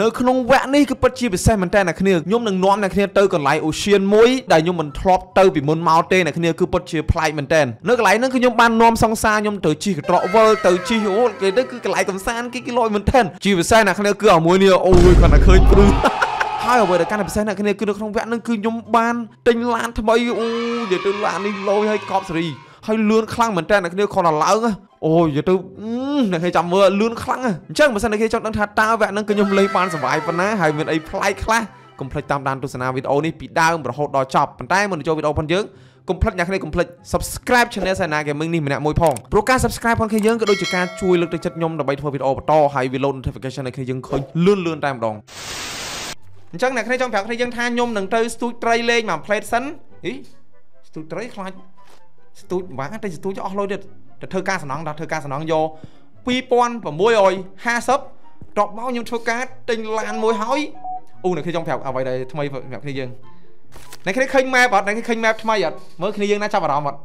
នៅក្នុងវគ្គនេះគឺពិតជាពិសេសមែនតើអ្នកគ្នាខ្ញុំនឹងនាំអ្នកគ្នាទៅកន្លែងអូសៀនមួយដែលខ្ញុំមិនធ្លាប់ទៅពីមុនមកទេអ្នកគ្នាគឺពិតជាប្លែកមែនតើនៅកន្លែងហ្នឹងគឺខ្ញុំបាននាំសង្សារខ្ញុំទៅជិះកត្រកវិលទៅជិះអូគេទៅគឺកន្លែងកំសាន្តគេគេលយមែនតើជាពិសេសអ្នកគ្នាគឺអាមួយនេះអូយគាត់តែឃើញព្រឺហើយអ្វីដែលកាន់តែពិសេសអ្នកគ្នាគឺនៅក្នុងវគ្គហ្នឹងគឺខ្ញុំបានទិញឡានថ្មីអូនិយាយទៅឡាននេះលយឲ្យកប់សេរីហើយលឿនខ្លាំងមែនតើអ្នកគ្នាគ្រាន់តែឡើង អូយទៅអ្នកគេចាំមើលលឿនខ្លាំងអញ្ចឹងបើសិនអ្នកគេចង់ដឹងថាតើវគ្គហ្នឹងគឺខ្ញុំលេងបានសុវ័យប៉ុណ្ណាហើយមានអីប្លែកខ្លះកុំភ្លេចតាមដានទស្សនាវីដេអូនេះពីដើមរហូតដល់ចប់ប៉ុន្តែមុនចូលវីដេអូផងយើងកុំភ្លេចអ្នកគ្នាកុំភ្លេច subscribe channel Sana Gaming នេះម្នាក់មួយផងព្រោះការ subscribe ផងគ្នាយើងក៏ដូចជាការជួយលើកទឹកចិត្តខ្ញុំដើម្បីធ្វើវីដេអូបន្តហើយវា load notification ឲ្យគ្នាយើងឃើញលឿនលឿនតែម្ដងអញ្ចឹងអ្នកគ្នាចង់ប្រាប់គ្នាយើងថាខ្ញុំនឹងទៅស្ទូចត្រីលេងមួយ plate សិនអីស្ទូចត្រីខ្លាចស្ទូចបាក់តែស្ទូចអស់លុយទៀត ទៅធ្វើការសំណងដល់ធ្វើការសំណងយក2650តបមកខ្ញុំធ្វើការទិញឡានមួយហើយអូអ្នកគ្នាចង់ប្រាប់អ្វីដែលថ្មីប្រាប់គ្នាយើងអ្នកគ្នាឃើញ map អត់អ្នកគ្នាឃើញ map ថ្មីអត់មើលគ្នាយើងណាចាប់អារម្មណ៍អត់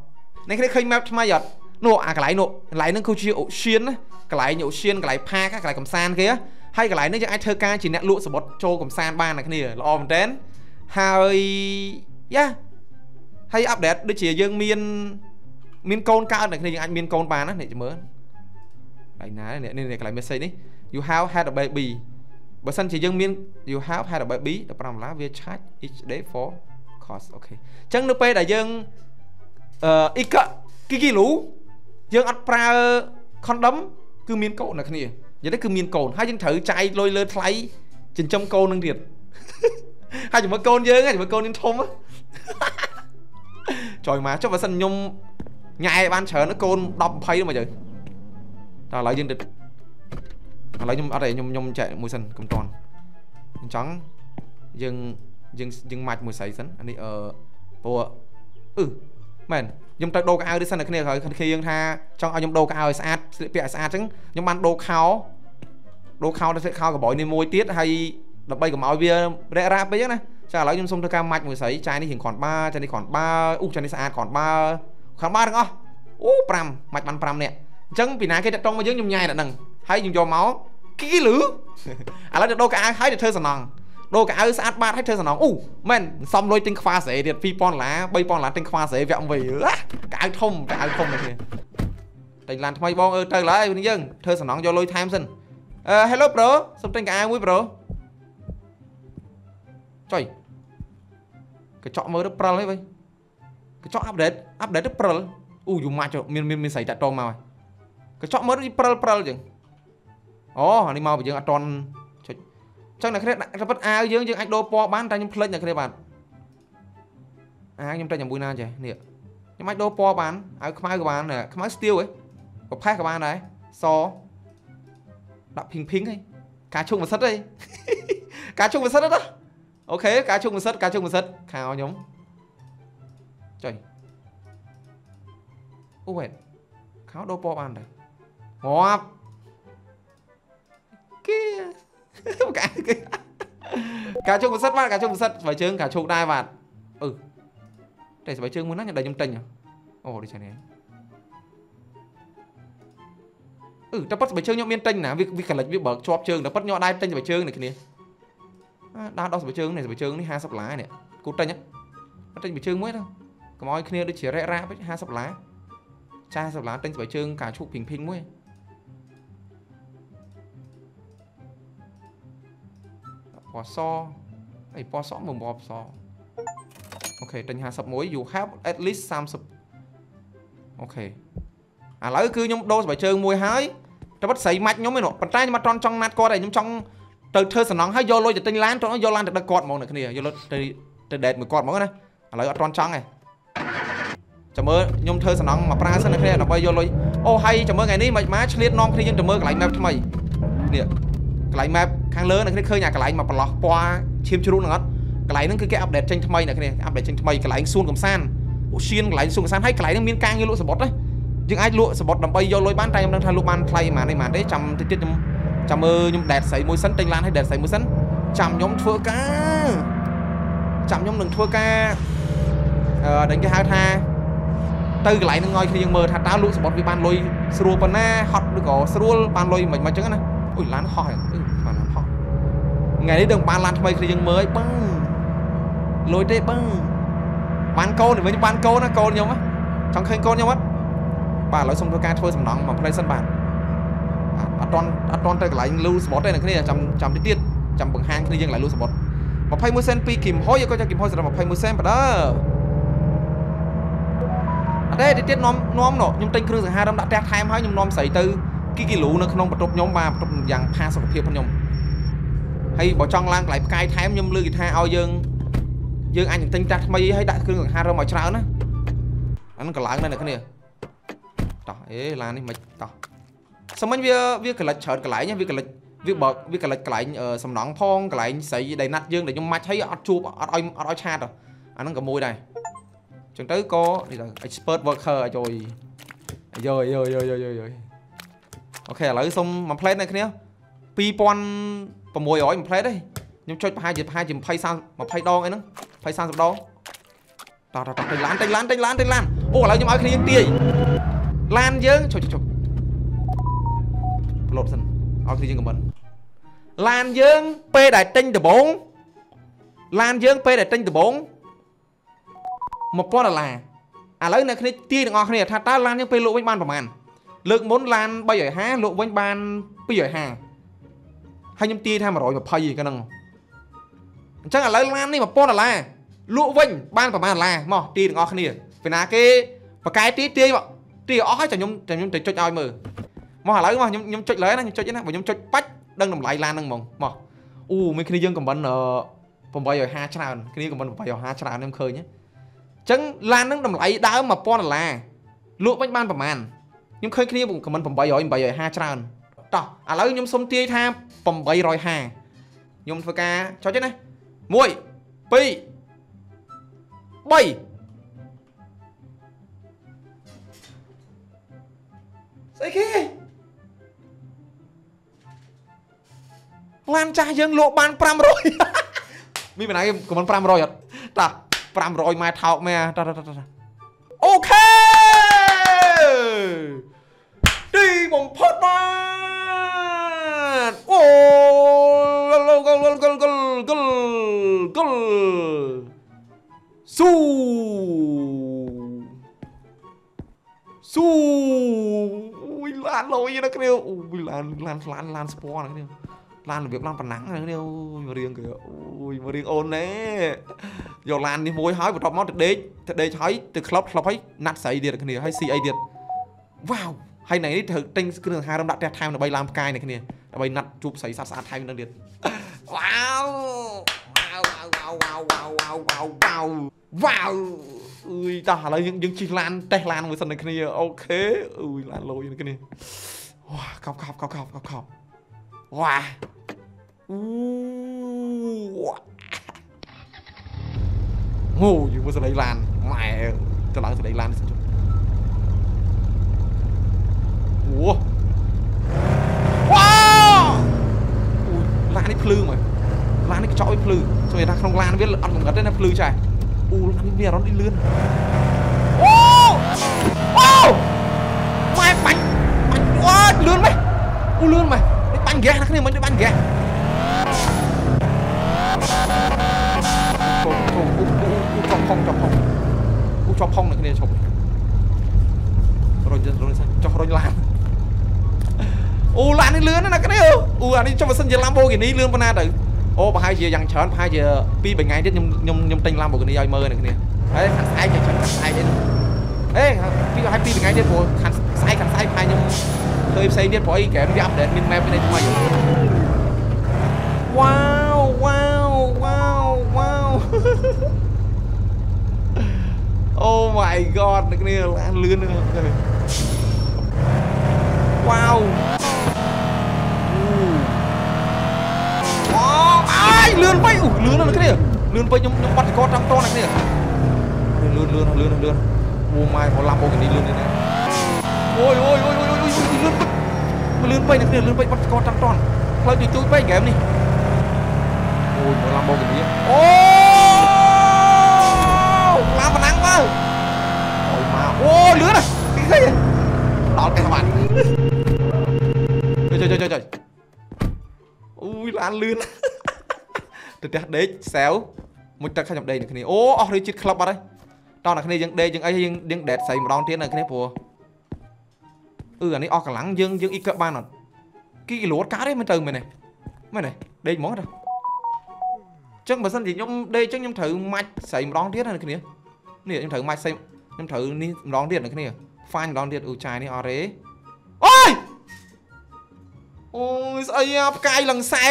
អ្នកគ្នាឃើញ map ថ្មីអត់នោះអាកន្លែងនោះកន្លែងហ្នឹងគឺជាអូសៀនណាកន្លែងអូសៀនកន្លែងផាកកន្លែងកំសាន្តគេហើយកន្លែងនេះយើងអាចធ្វើការជាអ្នកលក់សបុតចូលកំសាន្តបានអ្នកគ្នាល្អមែនតើហើយយ៉ាហើយអាប់ដេតដូចជាយើងមាន មានកូនកើតអ្នកគ្នាយើងអាចមានកូនបានណាអ្នកមើលកន្លែងណានេះនេះកន្លែង message នេះ you have had a baby បើសិនជាយើងមាន you have had a baby 15ដុល្លារវា charge each day for cost អូខេអញ្ចឹងនៅពេលដែលយើងអឺអ៊ីកគីគីលូយើងអត់ប្រើ condom គឺមានកូនអ្នកគ្នានិយាយទៅគឺមានកូនហើយយើងត្រូវចាយលុយលើថ្លៃចិញ្ចឹមកូននឹងទៀតហើយជាមួយកូនយើងជាមួយកូនយើងធំចុយមកចុះបើសិនខ្ញុំ ញ៉ែបានច្រើនកូន10 20មកទៅតែឥឡូវយើងទៅឥឡូវខ្ញុំអត់ទេខ្ញុំខ្ញុំចែកមួយសិនកុំតន់អញ្ចឹងយើងយើងយើងម៉ាច់មួយស្រីសិនអានេះអឺព្រោះអឺមែនខ្ញុំទៅដូរកៅអៅនេះសិនតែគ្នាហើយគ្នាយើងថាចង់ឲ្យខ្ញុំដូរកៅអៅឲ្យស្អាតស្លៀកពាក់ឲ្យស្អាតអញ្ចឹងខ្ញុំបានដូរខោដូរខោទៅស្លៀកខោកបយនេះមួយទៀតហើយដើម្បីកុំឲ្យវារ៉ាក់រ៉ាពេកហ្នឹងណាចាឥឡូវខ្ញុំសុំធ្វើការម៉ាច់មួយស្រីចាយនេះរៀងគ្រាន់បើចាយនេះគ្រាន់បើអូចាយនេះស្អាតគ្រាន់បើ គ្រាន់បើទាំងអស់អូ5ម៉ាច់បាន5នាក់អញ្ចឹងពីណាគេតតងមកយើងខ្ញុំញ៉ែដល់ហ្នឹងហើយខ្ញុំយកមកគីលឺឥឡូវទៅដូរកៅអៅហើយទៅធ្វើសំណងដូរកៅអៅស្អាតបាតហើយធ្វើសំណងអូមែនសំលុយទិញខ្វាស្រេទៀត2000ដុល្លារ3000ដុល្លារទិញខ្វាស្រេវាក់វិញកៅធំកៅធំនេះទិញឡានថ្មីបងអឺទៅឡើយយើងធ្វើសំណងយកលុយថែមសិនអឺ Hello bro សុំទិញកៅអៅមួយ bro ចុយកញ្ចក់មើលទៅព្រិលហើយវិញ កញ្ចក់អាប់ដេតអាប់ដេតទៅព្រិលអូយូម៉ាច់មានមានមានស្រីតាក់តងមកហើយកញ្ចក់មើលព្រិលព្រិលចឹងអូអានេះមកពីយើងអត់តន់ចុចចឹងអ្នកគ្នាតែប៉ិតអាវយើងយើងអាចដូរពណ៌បានតែខ្ញុំភ្លេចអ្នកគ្នាបាទអាវខ្ញុំតែជាមួយណាចេះនេះខ្ញុំអាចដូរពណ៌បានអាវខ្មៅក៏បានខ្មៅស្ទៀវហ៎ប្រផេះក៏បានដែរសដាក់ភីងភីងហីការជុំវសិតហីការជុំវសិតណាអូខេការជុំវសិតការជុំវសិតខាងខ្ញុំ ចុយអូវ៉ែខោដូរពណ៌បានដែរងាប់គេកាគេការជុំពិសិដ្ឋបាទការជុំពិសិដ្ឋស្បែកជើងការជុកដែរបាទអឺតែស្បែកជើងមួយណាខ្ញុំដៃខ្ញុំទិញអូដូចនេះអឺតែប៉ិតស្បែកជើងខ្ញុំមានទិញណាវាវាកលិចវាបើកជាប់ជើងតែប៉ិតខ្ញុំដៃទិញស្បែកជើងនេះគ្នាដើរដល់ស្បែកជើងនេះស្បែកជើងនេះ50ដុល្លារនេះគូទិញទិញស្បែកជើងមួយទៅ កុំឲ្យគ្នាដូចជារ៉ែរ៉ាពេក50ដុល្លារចាស់50ដុល្លារទិញស្បែកជើងការឈូកភីងភីងមួយពណ៌សអីពណ៌សមើលពណ៌សអូខេទិញ51 you have at least 30អូខេឥឡូវគឺខ្ញុំដូរស្បែកជើងមួយហើយតែបាត់ស្រីម៉ាច់ខ្ញុំឯនោះប៉ុន្តែខ្ញុំអត់តន់ចង់ណាត់គាត់ឯងខ្ញុំចង់ទៅធ្វើសំណងហើយយកលុយទៅទិញឡានទៅយកឡានទៅដឹកគាត់ហ្មងអ្នកគ្នាយកលុយទៅទៅដេតមួយគាត់ហ្មងណាឥឡូវអត់តន់ចង់ឯង ចាំមើលខ្ញុំធ្វើសំណងមកប្រើសិនអ្នកគ្នាដើម្បីយកលុយអូហើយចាំមើលថ្ងៃនេះមិនមកឆ្លៀតនាំគ្នាយើងទៅមើលកន្លែង map ថ្មីនេះកន្លែង map ខាងលើអ្នកគ្នាឃើញអាកន្លែងមកប្រឡោះពណ៌ឈាមជ្រូកហ្នឹងអត់កន្លែងហ្នឹងគឺគេអាប់ដេតចេញថ្មីអ្នកគ្នាអាប់ដេតចេញថ្មីកន្លែងសួនកំសាន្តអូសៀនកន្លែងសួនកំសាន្តហើយកន្លែងហ្នឹងមានការងារលក់សបុតណាយើងអាចលក់សបុតដើម្បីយកលុយបានតែខ្ញុំដឹងថាលក់បានថ្លៃប៉ុន្មានទេប៉ុន្មានទេចាំតិចទៀតខ្ញុំចាំមើលខ្ញុំដេតស្រីមួយសិនទិញឡានឲ្យដេតស្រីមួយសិនចាំខ្ញុំធ្វើការចាំខ្ញុំនឹងធ្វើការអឺដែលគេហៅថា ទៅកន្លែងហ្នឹងឲ្យគ្នាយើងមើលថាតើលក់សបុតវាបានលុយស្រួលប៉ុណ្ណាហត់ឬក៏ស្រួលបានលុយមិនមិនអញ្ចឹងណាអូយឡានហោះហ្នឹងបានហោះថ្ងៃនេះដឹងបានឡានថ្មីគ្នាយើងមើលបើលុយទេបើបានកូនវិញបានកូនណាកូនខ្ញុំចង់ឃើញកូនខ្ញុំអត់បាទឥឡូវសុំធ្វើការធ្វើសំណងមកផ្លេសិនបាទអត់តន់អត់តន់ទៅកន្លែងលូសមុទ្រទេអ្នកគ្នាចាំចាំតិចទៀតចាំបង្ហាញគ្នាយើងកន្លែងលូសមុទ្រ21សេនពីគីមហុយក៏ចាំគីមហុយសម្រាប់21សេនបាទ អត់ទេតិចទៀតនាំនាំណខ្ញុំទិញគ្រឿងសង្ហារឹមដាក់ផ្ទះថែមហើយខ្ញុំនាំស្រីទៅគីគីលូនៅក្នុងបន្ទប់ខ្ញុំបាទបន្ទប់យ៉ាងផាសុខភាពខ្ញុំហើយបើចង់ឡើងកន្លែងផ្កាយថែមខ្ញុំលើកថាឲ្យយើងយើងអាចទិញតាស់ថ្មីហើយដាក់គ្រឿងសង្ហារឹមឲ្យច្រើនណាអានឹងកន្លែងនៅអ្នកគ្នាតោះអេឡាននេះមិនតោះសមិញវាវាកលិចច្រើនកន្លែងវាកលិចវាបើវាកលិចកន្លែងសំណង់ផងកន្លែងស្រីដែលណាត់យើងដែលខ្ញុំម៉ាច់ឲ្យអត់ជួបអត់ឲ្យអត់ឲ្យឆាតអាហ្នឹងក៏មួយដែរ ចឹងទៅក៏នេះទៅ expert worker អាយយអាយយអាយយអាយយអូខេឥឡូវសុំមួយផ្លេតនៅគ្នា2600មួយផ្លេតទេខ្ញុំចុចប្រហែលជាប្រហែលជា20 30 20ដងអីហ្នឹង20 30ដងតោះតោះទៅឡានទៅឡានទៅឡានទៅឡានអូឥឡូវខ្ញុំឲ្យគ្នាទាយឡានយើងចុចចុចប្លូតសិនឲ្យគ្នាយើងខមមិនឡានយើងពេលដែលទិញដំបងឡានយើងពេលដែលទិញដំបង 1000ដុល្លារឥឡូវអ្នកគ្នាទាយទាំងអស់គ្នាថាតើឡានយើងពេលលក់វិញបានប្រហែលលើកមុនឡាន350លក់វិញបាន250ហើយខ្ញុំទាយថា120ឯហ្នឹងអញ្ចឹងឥឡូវឡាននេះ1000ដុល្លារលក់វិញបានប្រហែលដុល្លារមកទាយទាំងអស់គ្នាពេលណាគេបកកែទាយទាយមកទាយអស់ហើយចាំខ្ញុំចាំខ្ញុំទៅចុចឲ្យមើលមកឥឡូវមកខ្ញុំខ្ញុំចុចលើណាខ្ញុំចុចណាបើខ្ញុំចុចបាច់ដឹងតម្លៃឡានហ្នឹងហ្មងមកអូមានគ្នាយើងខមមិន850ច្រើនគ្នាខមមិន850ច្រើនខ្ញុំឃើញអញ្ចឹងឡានហ្នឹងតម្លៃដើម1000ដុល្លារលក់វិញបានប្រហែលខ្ញុំឃើញគ្នាខមមិន800 850ច្រើនតោះឥឡូវខ្ញុំសុំទាយថា850ខ្ញុំធ្វើការចុចទេណា1 2 3ស្អីគេឡានចាស់យើងលក់បាន500មានបណ្ណាគេកំមិន500អត់តា 500ម៉ែថោកមែតាតាអូខេទីបំផុតបាទអូកលកលកលកលកលកលកលស៊ូស៊ូអូយឡានលយណាគ្នាអូយឡានឡានឡានឡានស្ពណ៌ណាគ្នា ឡានរបៀបឡានប៉ណ្ណាំងហ្នឹងអូយមករៀងគេអូយមករៀងអូនណែយកឡាននេះមួយហើយបន្ទាប់មកទៅដេកទៅដេកហើយទៅក្លឹបក្លឹបហើយណាត់ស្រីទៀតគ្នាហើយស៊ីអីទៀតវ៉ាវហើយណៃនេះត្រូវទិញគ្រឿងអាហាររំដាក់ផ្ទះថែមដើម្បីឡើងផ្កាយនេះគ្នាដើម្បីណាត់ជួបស្រីស្អាតស្អាតថែមនឹងទៀតវ៉ាវវ៉ាវវ៉ាវវ៉ាវវ៉ាវវ៉ាវវ៉ាវវ៉ាវវ៉ាវអើយតោះឥឡូវយើងយើងជិះឡានតេះឡានមួយសិននឹងគ្នាអូខេអើយឡានលយនឹងគ្នាវ៉ាកប់កប់កប់កប់កប់ កប់វ៉ាអូអូយមើលស្ដីឡានម៉ែទៅឡើងស្ដីឡានសិនចុះអូវ៉ាអូឡាននេះភ្លឺមើលឡាននេះកញ្ចក់វាភ្លឺជួយថាក្នុងឡានវាអត់កម្រិតទេណាភ្លឺចាអូឡាននេះមានអារម្មណ៍នេះលឿនអូអូម៉ែបាញ់បាញ់អូលឿនម៉េចអូលឿនម៉េចនេះ បាញ់ហ្គាសណាគ្នាមិនបាញ់ហ្គាសអូអូអូអូចប់ផុងចប់ផុងអូចប់ផុងអ្នកគ្នាឈប់រុញរុញចុះរុញឡានអូឡាននេះលឿនណាស់គ្នាអូអានេះចុះបើសិនជា Lamborghini លឿនប៉ុណ្ណាទៅអូប្រហែលជាយ៉ាងច្រើនប្រហែលជា2 3ថ្ងៃទៀតខ្ញុំខ្ញុំខ្ញុំទិញ Lamborghini ឲ្យមើលអ្នកគ្នាហើយខាងស្អែកយ៉ាងច្រើនខាងស្អែកអីអេពីឲ្យ2 3ថ្ងៃទៀតព្រោះខាងស្អែកខាងស្អែកប្រហែលខ្ញុំ ឃើញផ្សេងទៀតព្រោះអីហ្គេមវាអាប់ដេតមាន map នេះថ្មីវ៉ាវវ៉ាវវ៉ាវវ៉ាវអូ my god អ្នកគ្នាឡានលឿនហ្នឹងវ៉ាវអូអាយលឿនពេកអូលឿនណាស់គ្នាលឿនពេកខ្ញុំខ្ញុំបាត់តកតាមតណាគ្នាលឿនលឿនលឿនលឿនអូម៉ែមកឡាំបូកានីលឿននេះអូយអូយអូយអូយ អូយលឿនពេកលឿនពេកណាគ្នាលឿនពេកបាត់តកតាមតផ្លូវជួយជួយពេកហ្គេមនេះអូយមកឡាំបូកានីអូឡាំប៉ណ្ណាំងមើលអូយមកអូលឿនណាស់ឃើញដល់តែបានចុចចុចចុចអូយឡានលឿនទៅផ្ទះដេកសែវមួយទឹកខ្ញុំដេកនឹងគ្នាអូអស់រីជាតិក្លឹបអត់ហើយតោះអ្នកគ្នាយើងដេកយើងអីយើងយើងដេតស្រីម្ដងទៀតនៅគ្នាព្រោះ អឺអានេះអស់កម្លាំងយើងយើងអ៊ីកបានអត់គីគីឡូតកើតទេមិនទៅមែនទេមែនទេដេកហ្មងទៅចឹងបើសិនជាខ្ញុំដេកចឹងខ្ញុំត្រូវម៉ាច់ស្រីម្ដងទៀតណាគ្នានេះខ្ញុំត្រូវម៉ាច់ស្រីខ្ញុំត្រូវនេះម្ដងទៀតណាគ្នាហ្វាញម្ដងទៀតអូចាយនេះអរេអូយអូយស្អីអាផ្កាយឡើងខ្សែ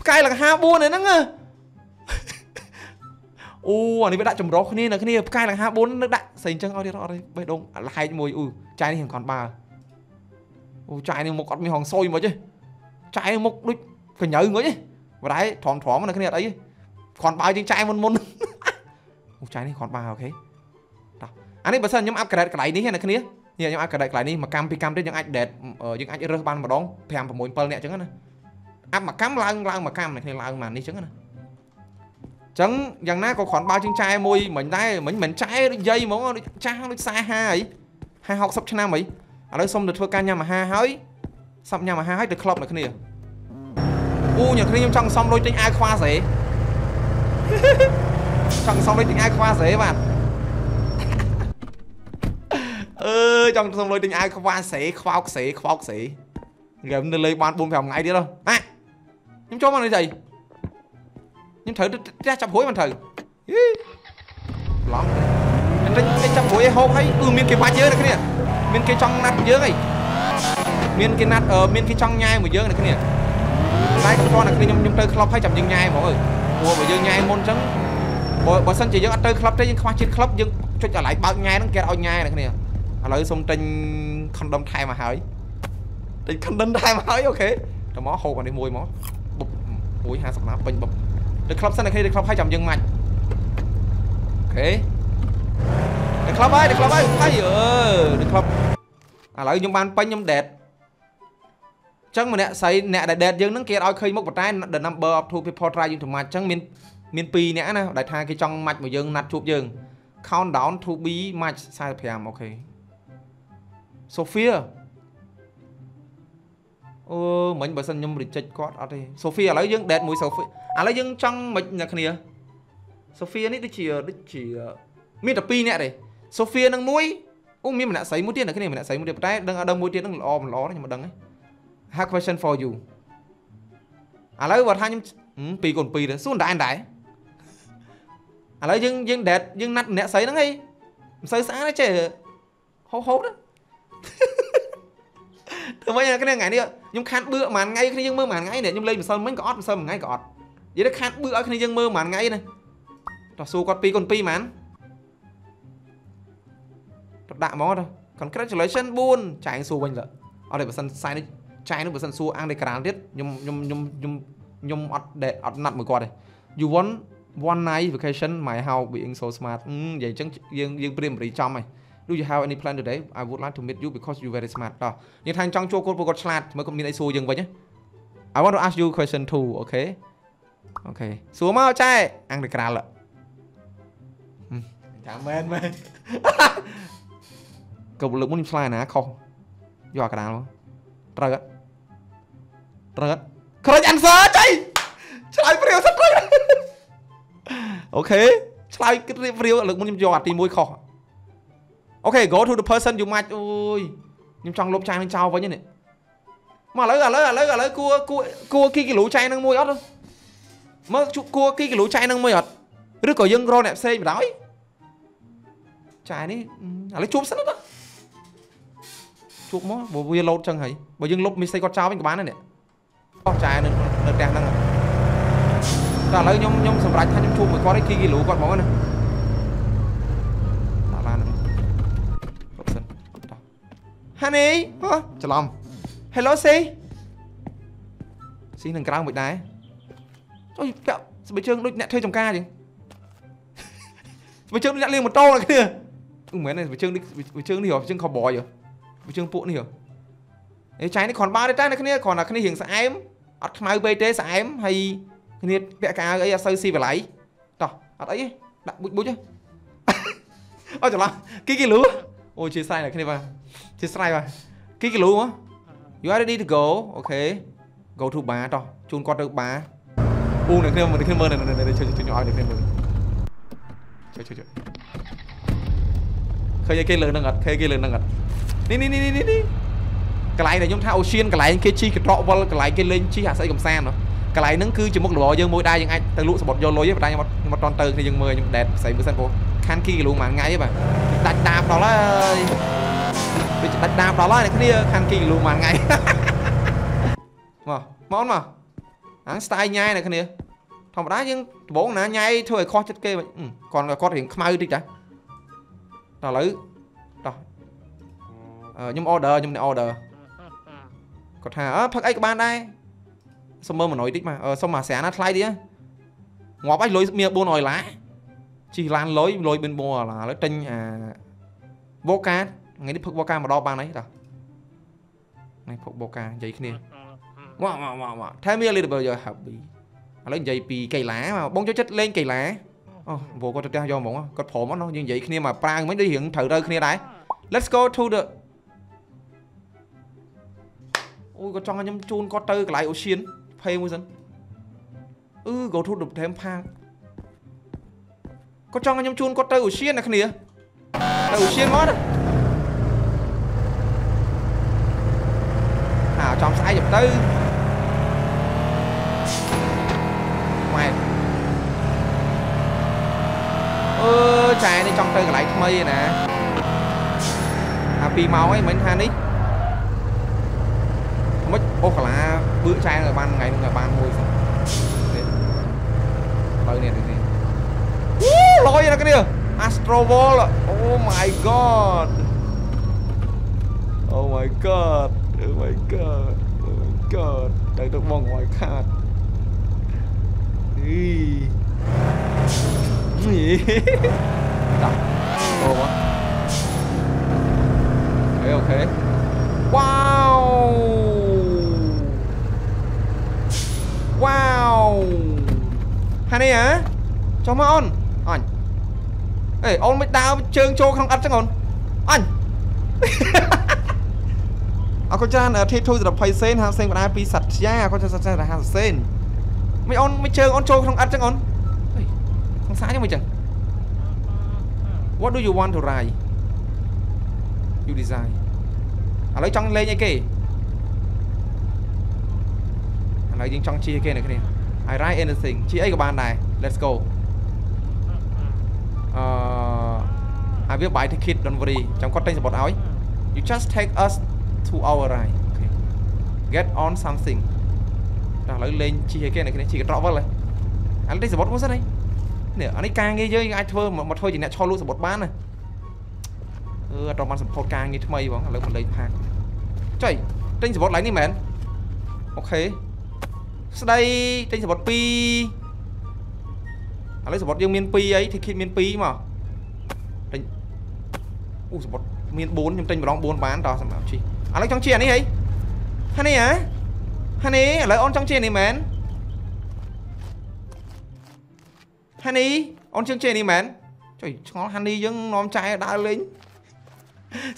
ផ្កាយឡើង54ហ្នឹងណាអូអានេះវាដាក់ចម្រោះគ្នានៅគ្នាផ្កាយឡើង54នឹកដាក់ស្អីអញ្ចឹងអត់ទៀតអត់ទេបេះដូងលហែកមួយអូចាយនេះខ្ញុំគាត់បើ អូចាយនេះមុខអត់មានហងសុយមិនទេចាយមុខដូចកញ្ញើងុយទេបរ៉ៃត្រង់ត្រង់នៅគ្នាអត់អីគាត់បើជាងចាយមុនមុនអូចាយនេះគាត់បើអូខេតោះអានេះបើសិនខ្ញុំអាប់ក្រេតកន្លែងនេះណាគ្នានេះខ្ញុំអាប់ក្រេតកន្លែងនេះមួយកម្មពីរកម្មទៀតយើងអាចដេតយើងអាចរើសបានម្ដង5 6 7នាក់អញ្ចឹងណាអាប់មួយកម្មឡើងឡើងមួយកម្មនេះឡើងមកនេះអញ្ចឹងណាចឹងយ៉ាងណាក៏គ្រាន់បើជាងចែមួយមិញដែរមិញមិនចែដូចយាយហ្មងដូចចាស់ដូចខ្សែហាអី50 60ឆ្នាំអី ឥឡូវសុំទៅធ្វើការញ៉ាំអាហារហើយសុំញ៉ាំអាហារហើយទៅក្លឹបនៅគ្នាអូញ៉ាំគ្នាខ្ញុំចង់សុំលុយទិញអាវខ្វាស្រេចង់សុំលុយទិញអាវខ្វាស្រេបាទអើចង់សុំលុយទិញអាវខ្វាស្រេខ្វោកស្រេខ្វោកស្រេហ្គេមនៅលេងបាន4 5ថ្ងៃទៀតហ៎ណាខ្ញុំចូលមកនេះស្អីខ្ញុំត្រូវផ្ទះចាប់ព្រួយមិនត្រូវយីឡងតែតែចាប់ព្រួយឲ្យហូបហើយគឺមានគេបាច់យើងណាគ្នា មានគេចង់ណាត់យើងអីមានគេណាត់មានគេចង់ញ៉ែមួយយើងណាគ្នាតែក៏តោះណាគ្នាខ្ញុំខ្ញុំទៅក្លឹបហើយចាំយើងញ៉ែហ្មងអើព្រោះបើយើងញ៉ែមុនអញ្ចឹងបើបើសិនជាយើងអត់ទៅក្លឹបទេយើងខ្វះជាតិក្លឹបយើងចុចអាឡៃបើកញ៉ែហ្នឹងគេឲ្យញ៉ែណាគ្នាឥឡូវសុំទិញខុនដុំថែមមកហើយទិញខុនដុំថែមមកហើយអូខេតមកហូបអានេះមួយមកបុកមួយ50ណាពេញបុកទៅក្លឹបសិនតែគ្នាទៅក្លឹបហើយចាំយើងមាច់អូខេ ទៅក្លឹបហើយទៅក្លឹបហើយហើយអឺទៅក្លឹបឥឡូវខ្ញុំបានពេញខ្ញុំដេតចឹងម្នាក់ស្រីអ្នកដែលដេតយើងហ្នឹងគេឲ្យឃើញមុខប៉ុន្តែ the number of two people try យើងទៅមាច់ចឹងមានមាន2នាក់ណាដែលថាគេចង់មាច់មកយើងណាត់ជួបយើង countdown to be match 45អូខេ Sophia អូមិញបើសិនខ្ញុំ reject គាត់អត់ទេ Sophia ឥឡូវយើង date មួយ Sophia ឥឡូវយើងចង់មិនអ្នកគ្នា Sophia នេះដូចជាដូចជាមានតែ2នាក់ទេ Sophia នឹងមួយអូមានម្នាក់ស្រីមួយទៀតអ្នកគ្នាម្នាក់ស្រីមួយទៀតប៉ុន្តែដឹងអត់ដឹងមួយទៀតនឹងល្អមិនល្អទេខ្ញុំមិនដឹងទេ have question for you ឥឡូវបើថាខ្ញុំ2កូន2ទៅសួរដែរដែរឥឡូវយើងយើង date យើងណាត់ម្នាក់ស្រីហ្នឹងហីមិនសូវស្អាតទេចេះហូបហូបណាធ្វើម៉េចគ្នាថ្ងៃនេះខ្ញុំខាត់បឿមួយថ្ងៃគ្នាយើងមើលមួយថ្ងៃនេះខ្ញុំលេងម្សិលមិញក៏អត់ម្សិលមួយថ្ងៃក៏អត់និយាយទៅខាត់បឿឲ្យគ្នាយើងមើលមួយថ្ងៃណាតោះសួរគាត់2គុណ2ហ្មងទៅ ដាក់ហ្មងទៅ congratulation 4ចែងសួរវិញទៅអត់ទេបើសិនសាយនេះចែងនោះបើសិនសួរអាំងដេក្រាលទៀតខ្ញុំខ្ញុំខ្ញុំខ្ញុំខ្ញុំអត់អត់ណាត់មួយគាត់ទេ you want one night vacation my house being so smart និយាយអញ្ចឹងយើងយើងព្រាមរីចំហើយ Do you have any plan today I would like to meet you because you very smart តោះនិយាយថាចង់ជួបគាត់ព្រោះគាត់ឆ្លាតមើលគាត់មានអីសួរយើងវិញ I want to ask you question too okay អូខេសួរមកចែអាំងដេក្រាលចាំមែនមែន ក៏លើកមុនខ្ញុំឆ្លើយណាខុសយកអាក្រាលមកត្រូវអត់ត្រូវអត់ correct answer ចៃឆ្លើយព្រាវសិនត្រូវអូខេឆ្លើយគិតរៀបរៀវលើកមុនខ្ញុំយកអាទី1ខុសអូខេ go to the person you match អូយខ្ញុំចង់លុបចាយនឹងចោលវិញនេះមកឥឡូវឥឡូវឥឡូវឥឡូវគួគួគួគីគីឡូចាយនឹងមួយអត់មើលគួគីគីឡូចាយនឹងមួយអត់ឬក៏យើងរកអ្នកផ្សេងបណ្ដោយចាយនេះឥឡូវជួបសិនទៅ ជួបមកបើវាលោតចឹងហើយបើយើងលុបមីស័យគាត់ចោលវិញក៏បានដែរនេះអស់ចាយនៅនៅផ្ទះហ្នឹងតែឥឡូវខ្ញុំខ្ញុំសម្រេចថាខ្ញុំជួបមួយគាត់ឯងគីគីឡូគាត់ហ្មងណាហានីហ៎ច្រឡំ Hello ស៊ីស៊ីនឹងក្រៅមួយដែរអូយពាក់ស្បែកជើងដូចអ្នកធ្វើចំការចឹងស្បែកជើងអ្នកលេងម៉ូតូណាគ្នាមិនមែនទេស្បែកជើងនេះស្បែកជើងនេះហ៎ជើង cowboy ហ៎ស្បែក ជើងពួកនេះហ៎អេចៃនេះគ្រាន់បើទេតែអ្នកគ្នាគ្រាន់តែគ្នារៀងស្អែមអត់ខ្មៅពេកទេស្អែមហើយគ្នាពាក់កៅអីអត់សូវស៊ីបលៃតោះអត់អីទេដាក់បុចបុចអូច្រឡំគីគីលូអូជាស្រ័យអ្នកគ្នាបាទជាស្រ័យបាទគីគីលូ you are ready to go អូខេ go to bar តោះជូនគាត់ទៅ bar អូអ្នកគ្នាមើលអ្នកគ្នាមើលនេះជួយជួយជួយឲ្យអ្នកគ្នាមើលជួយជួយជួយឃើញគេលើនឹងអត់ឃើញគេលើនឹងអត់ នេះនេះនេះនេះនេះកន្លែងដែលខ្ញុំថាអូសៀនកន្លែងគេជីកត្រកវល់កន្លែងគេលេងជីអាស្អីកំសាន្តកន្លែងហ្នឹងគឺជាមុខរបរយើងមួយដែរយើងអាចទៅលក់សបុតយកលុយទេប៉ុន្តែខ្ញុំខ្ញុំអត់តន់ទៅគ្នាយើងមើលខ្ញុំដែតផ្សេងមើលសិនព្រោះខានគីគីឡូមួយថ្ងៃទេបាទដាច់ដាបដល់ហើយវាដាច់ដាបដល់ហើយអ្នកគ្នាខានគីគីឡូមួយថ្ងៃមកមកមកអាស្ទាយញ៉ៃអ្នកគ្នាធម្មតាយើងដំបងណាញ៉ៃធ្វើឲ្យខុសចិត្តគេគាត់គាត់រៀងខ្មៅតិចតាដល់ឥឡូវតោះ ខ្ញុំ order ខ្ញុំ order គាត់ថាអើផឹកអីក៏បានដែរសុំមើល100តិចមកសុំមកស្រាណាថ្លៃតិចងាប់ហើយលុយមាន400ដុល្លារជីឡានលុយលុយមាន4ដុល្លារឥឡូវទិញអាវ៉ូកាថ្ងៃនេះផឹកវ៉ូកាម្ដងបានអីតោះនេះផឹកវ៉ូកានិយាយគ្នាវ៉ាវ៉ាវ៉ាវ៉ា Tell me a little about your hobby ឥឡូវនិយាយពីកីឡាបងចូលចិត្តលេងកីឡាអូវ៉ូគាត់ទៅផ្ទះយកហ្មងគាត់ព្រមអត់យើងនិយាយគ្នាមកប្រាំងមិញដូចរៀងត្រូវរើគ្នាដែរ Let's go to the អូយគាត់ចង់ឲ្យខ្ញុំជូនគាត់ទៅកន្លែងអូសៀនភេមួយសិនអឺ go to the theme park គាត់ចង់ឲ្យខ្ញុំជូនគាត់ទៅអូសៀនណាគ្នាទៅអូសៀនមកណាអាចំស្អែកទៅម៉ែអឺចែនេះចង់ទៅកន្លែងថ្មីឯណាអា2ម៉ោងអីមិនថានេះមិន អូកាឡាបឿកចែងឲ្យបានថ្ងៃហ្នឹងឲ្យបានមួយសិននេះបើនេះនេះអូលយណាគ្នា Astro Wall Oh my god Oh my god Oh my god Oh my god ទៅទៅបងឲ្យខាតអីនេះដាក់អូមកអូខេ Wow Wow ហានេះហ៎ចុះមកអូនអញអេអូនមិនដើរជើងចូលក្នុងអិតចឹងអូនអញអរគុណច្រើនធីធូសម្រាប់20សេន50សេនបណ្ដាពីសត្យាអរគុណច្រើនសត្យា50សេនមិនអូនមិនជើងអូនចូលក្នុងអិតចឹងអូនអេសង្សារចឹងមិនចឹង What do you want to ride you design ឥឡូវចង់លេងអីគេ ឥឡូវយើងចង់ជាគេអ្នកគ្នា I write anything ជាអីក៏បានដែរ Let's go អឺ I will buy ticket don't worry ចាំគាត់ទិញសបុតឲ្យ You just take us to our ride okay get on something ដល់ឥឡូវលេងជិះអីគេអ្នកគ្នាជិះកត្រកវិលហើយឥឡូវទិញសបុតមកសិនហីនេះអានេះការងារយើងអាចធ្វើមកធ្វើជាអ្នកឈរលក់សបុតបានណាអឺអត់បានសម្ពោធការងារថ្មីបងឥឡូវមកលេងផាកចុយទិញសបុតឡើងនេះមែនអូខេ ស្ដីទិញសបុត2ឥឡូវសបុតយើងមាន2អី ticket មាន2មកទិញអូសបុតមាន4ខ្ញុំទិញម្ដង4បានតោះសម្រាប់ជិះឥឡូវចង់ជិះអានេះហីហានេះហ៎ហានេះឥឡូវអូនចង់ជិះអានេះមែនហានេះអូនជើងជិះអានេះមែនចុយឆ្ងល់ហានេះយើងនាំចែដើរលេង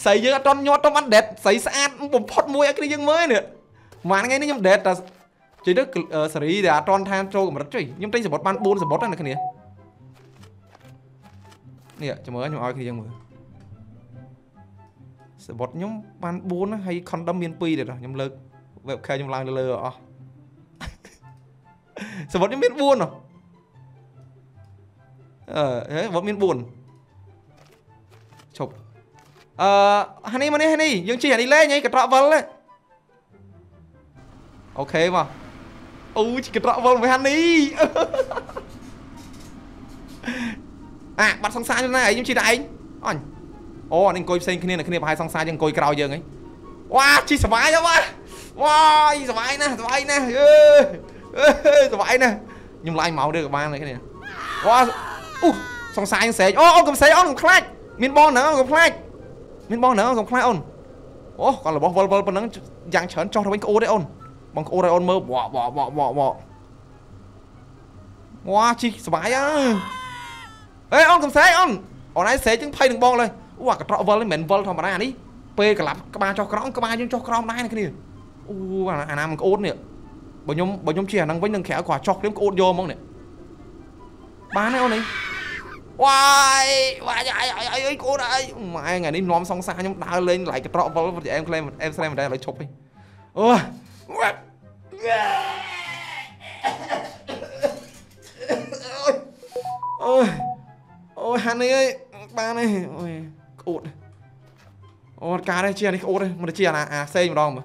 ស្រីយើងអត់តន់ញាត់តំអត់ដេតស្រីស្អាតបំផុតមួយឲ្យគ្នាយើងមើលនេះមួយថ្ងៃនេះខ្ញុំដេតតែ ជិះទៅសេរីដែលអត់តន់ថាចូលកម្រិតចុយខ្ញុំទិញសបុតបាន4សបុតណាគ្នានេះចាំមើលខ្ញុំឲ្យគ្នាយើងមើលសបុតខ្ញុំបាន4ហើយ condom មាន2ទៀតខ្ញុំលើក webcam ខ្ញុំឡើងលើលើអស់សបុតខ្ញុំមាន4ហ៎អឺហេសបុតមាន4ឈប់អឺហានេះមកនេះហានេះយើងជិះអានេះលេងហីកត្រកវិលអូខេមក អូជិះកត្រកវិលមួយហានេះអាបាត់សង្សារណាឯងខ្ញុំជិះតែឯងអញអូអានេះអង្គុយផ្សេងគ្នាអ្នកគ្នាប្រហែលសង្សារយើងអង្គុយក្រោយយើងហីវ៉ាជិះសុបាយហ៎វ៉ាវ៉ាយសុបាយណាស់សុបាយណាស់អឺសុបាយណាស់ខ្ញុំឡាយមកទៅក៏បានគ្នាវ៉ាអូសង្សារយើងស្រែកអូអូកំសេអូនកុំខ្លាចមានបងណាអូនកុំខ្លាចមានបងណាកុំខ្លាចអូនអូគាត់របស់វល់វល់ប៉ុណ្ណឹងយ៉ាងច្រើនចោះទៅវិញក្អួតទេអូន បងក្អួតឲ្យអូនមើលវ៉ាវ៉ាវ៉ាវ៉ាវ៉ាវ៉ាជីសុបាយអើអេអូនកុំស្រែកអូនអូនឯងស្រែកចឹងភ័យនឹងបងเลยអូអាកត្រកវល់នេះមិនមែនវល់ធម្មតានេះពេលក្លាប់ក្បាលចុះក្រោមក្បាលយើងចុះក្រោមដែរណាគ្នាអូអាណាមិនក្អួតនេះ បើខ្ញុំបើខ្ញុំជាអាហ្នឹងវិញនឹងក្រៅគាត់ចោះខ្ញុំក្អួតយកហ្មងនេះបានហើយអូននេះវាយវាយអាយអាយអាយក្អួតអាយម៉ែថ្ងៃនេះនាំសង្សារខ្ញុំដើរលេងឡៃកត្រកវល់អែមក្លែមអែមស្រែមិនដែរឥឡូវឈប់ហីអូ អូយអូយហានីអើយបានហើយអូយក្អួតអូការនេះជានេះក្អួតមិនជាអាអាផ្សេងម្ដងមើល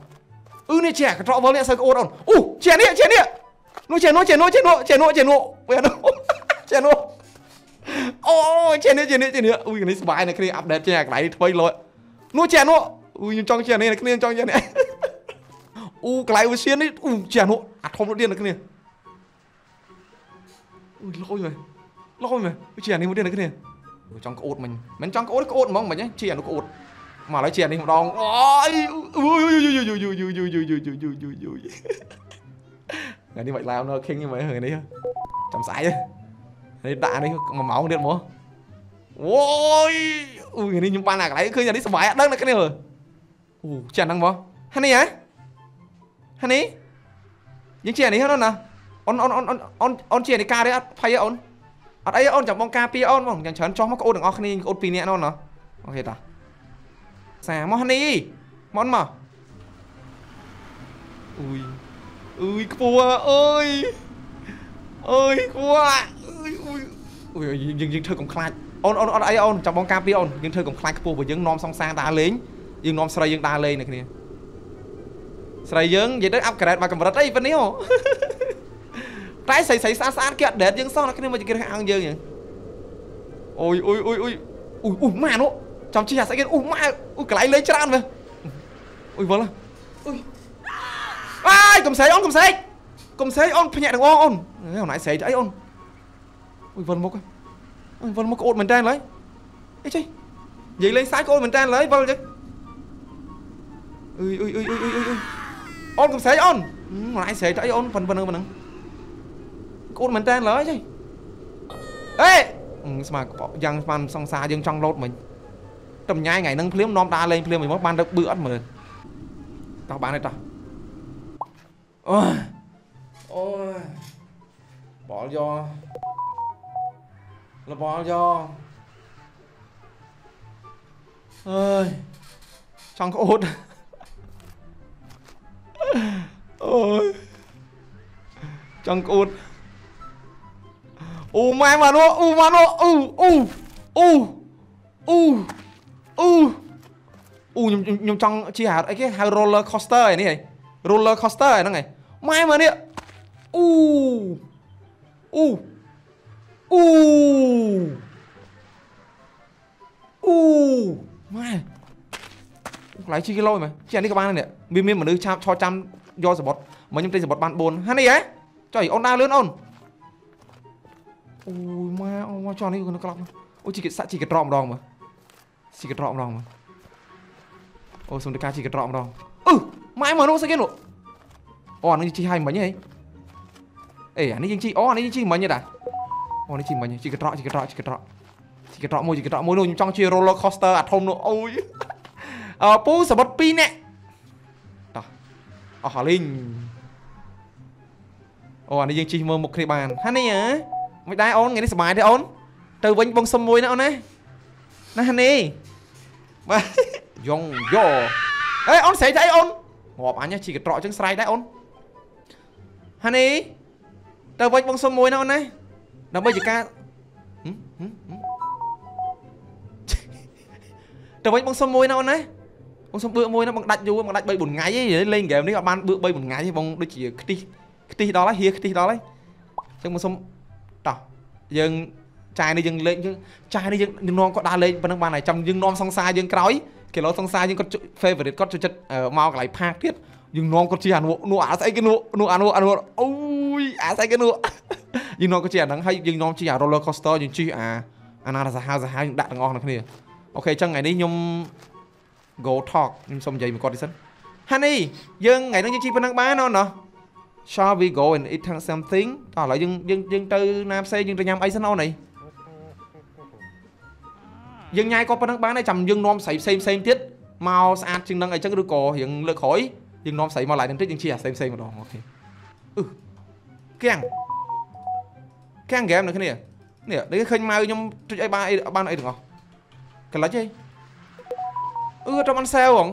អឺនេះជាកត្រកវល់នេះសើក្អួតអូនអូជានេះជានេះនោះជានោះជានោះជានោះជានោះជានោះវានោះជានោះអូជានេះជានេះជានេះអ៊ុយនេះសុបាយនៅគ្នាអាប់ដេតជាកន្លែងថ្មីលោនោះជានោះអ៊ុយខ្ញុំចង់ជានេះគ្នាចង់ជានេះ អូកន្លែងវិសៀននេះអូជានោះអាធំដូចនេះគ្នាអូយលយមែនលយមែនជានេះមួយទៀតគ្នាចង់ក្អួតមិញមិនចង់ក្អួតក្អួតហ្មងមិញជាអានោះក្អួតមកឥឡូវជានេះម្ដងអូយអូយយូយូយូយូយូយូយូយូយូយូយូយូយថ្ងៃនេះមិនឡាវនៅ King ហ្នឹងមើលថ្ងៃនេះចាំស្អែកនេះ ដាក់នេះមួយម៉ោងទៀតមកអូយអូយនេះខ្ញុំបានអាកន្លែងឃើញអានេះសុបាយអត់ដឹងណាគ្នាមើលអូចាហ្នឹងមកហានេះហ៎ហានេះយើងជាអានេះហ្នឹងណាអូនអូនអូនអូនអូនជាអានេះការទេអត់ភ័យអូនអត់អីអូនចាំបងការពារអូនហ្មងយ៉ាងច្រើនចោះមកក្អួតទាំងអស់គ្នាក្អួតពីរនាក់នោះណាអូខេតាសាមកនេះមកមកអ៊ុយអ៊ុយខ្ពស់អើយអើយខ្ពស់អើយអ៊ុយអ៊ុយយើងយើងធ្វើកំខ្លាចអូនអូនអត់អីអូនចាំបងការពារអូនយើងធ្វើកំខ្លាចខ្ពស់ព្រោះយើងនាំសង្សារដើរលេងយើងនាំស្រីយើងដើរលេងនៅគ្នា ស្រីយើងនិយាយទៅអាប់ក្រេតមកកម្រិតអីប៉ុណ្នេះហ៎តែស្រីស្រីស្អាតស្អាតគេអត់ដេតយើងសោះនៅគ្នាមកគេរើសអាងយើងអូយអូយអូយអូយអូយអូយម៉ានោះចាំជិះអាស្អីគេអូម៉ែអូកន្លែងលេងច្រើនមើលអូយវល់អូយអាយកុំស្រែកអូនកុំស្រែកកុំស្រែកអូនភ្ញាក់ទាំងអងអូនអូនណៃស្រែកអីអូនអូយវល់មុខអូយវល់មុខក្អួតមែនតើឡើយអីចេះនិយាយលេងសាយក្អួតមែនតើឡើយវល់ចឹងអុយអុយអុយអុយអុយអុយ អូនកុំស្រែកអូនណៃស្រែកអីអូនប៉ុណ្្នឹងប៉ុណ្្នឹងក្អួតមែនតើឡើយចេះអេស្មាយ៉ាងស្មានសង្សារយើងចង់លោតមិញតំញ៉ាយថ្ងៃហ្នឹងភ្លាមនាំដើរលេងភ្លាមមកបានទៅបឺអត់មើលតោះបានទេតោះអូយអូយបលយកលបលយកអើយចង់ក្អួត អូយចង់ក្អួតអូម៉ែមកនោះអូមកនោះអូអូអូអូអូអូខ្ញុំខ្ញុំចង់ជិះហៅអីគេហៅ roller coaster ឯនេះហី roller coaster ហ្នឹងហីម៉ែមើលនេះអូអូអូអូម៉ែ កន្លែងជីគីឡូមែនជានេះក៏បាននេះមានមានមនុស្សឆាប់ឆោចាំយកសបុតមកខ្ញុំទិញសបុតបាន4ហានេះហ៎ចុយអូនដើរលឿនអូនអូយម៉ែអូមកចោះនេះនៅក្លាប់អូជីកសាក់ជីកត្រកម្ដងមើលជីកត្រកម្ដងមើលអូសុំតការជីកត្រកម្ដងអឺម៉ែមកនោះស្អីគេនោះអូអានេះជីឲ្យមិញហីអេអានេះយើងជីអូអានេះយើងជីមិញទេតាអូនេះជីមិញជីកត្រកជីកត្រកជីកត្រកជីកត្រកមួយជីកត្រកមួយនោះខ្ញុំចង់ជា roller coaster អាធំនោះអូយអឺ ពូសបុត2នាក់តោះអស់លីងអូអានេះយើងជីមើលមុខគ្នាបានហានេះហ៎មិនដែរអូនថ្ងៃនេះសុបាយទេអូនទៅវិញបងសុំមួយណាអូនណាណាហានេះបាទយ៉ងយ៉អេអូនស្រែកទៅអីអូនងាប់អញជីកត្រកចឹងស្រែកដែរអូនហានេះទៅវិញបងសុំមួយណាអូនណាដើម្បីជាការទៅវិញបងសុំមួយណាអូនណា បងសុំបឿមួយណាបងដាច់យូរបងដាច់3 4ថ្ងៃឯងលេងហ្គេមនេះអត់បានបឿ3 4ថ្ងៃទេបងដូចជាខ្ទិះខ្ទិះដល់ហើយហៀខ្ទិះដល់ហើយអញ្ចឹងបងសុំតោះយើងចាយនេះយើងលេងយើងចាយនេះយើងនាំគាត់ដើរលេងប៉ុណ្ណឹងបានហើយចាំយើងនាំសង្សារយើងក្រោយគីឡូសង្សារយើងគាត់ favorite គាត់ចូលចិត្តមកកន្លែងផាកទៀតយើងនាំគាត់ជាអានោះនោះអាស្អីគេនោះនោះអានោះអានោះអូយអាស្អីគេនោះយើងនាំគាត់ជាអាហ្នឹងហើយយើងនាំជាអា roller coaster យើងជិះអាអាណាសាហាវសាហាវយើងដាក់ទាំងអស់គ្នាអូខេអញ្ចឹងថ្ងៃនេះខ្ញុំ go talk ខ្ញុំសុំនិយាយមួយគាត់ទីសិនហានីយើងថ្ងៃនេះយើងជិះប៉ុណ្ណឹងបានអត់ណោះ shall we go and eat something តោះឥឡូវយើងយើងយើងទៅណាផ្សេងយើងទៅញ៉ាំអីសិនអូនអីយើងញ៉ាយក៏ប៉ុណ្ណឹងបានដែរចាំយើងនាំស្រីផ្សេងផ្សេងទៀតមកស្អាតជាងនឹងអីចឹងឬក៏រៀងលើកក្រោយយើងនាំស្រីមកឡើងបន្តិចយើងជាអាផ្សេងផ្សេងម្ដងអូខេអឺគៀងគៀងហ្គេមនៅគ្នានេះនេះឃើញម៉ៅខ្ញុំចុចអីបានអីបានអីទាំងអស់កលិចអី អឺអត់បានសែវហង